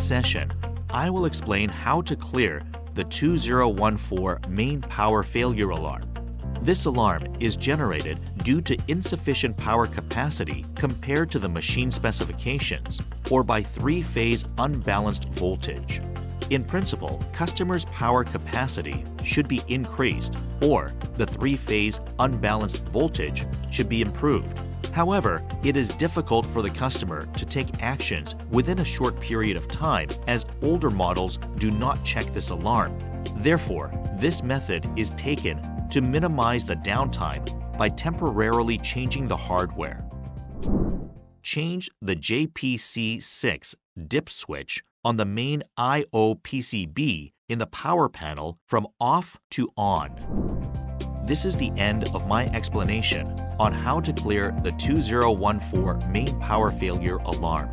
session, I will explain how to clear the 2014 main power failure alarm. This alarm is generated due to insufficient power capacity compared to the machine specifications or by three-phase unbalanced voltage. In principle, customers' power capacity should be increased or the three-phase unbalanced voltage should be improved. However, it is difficult for the customer to take actions within a short period of time as older models do not check this alarm. Therefore, this method is taken to minimize the downtime by temporarily changing the hardware. Change the JPC6 dip switch on the main I.O. PCB in the power panel from off to on. This is the end of my explanation on how to clear the 2014 main power failure alarm.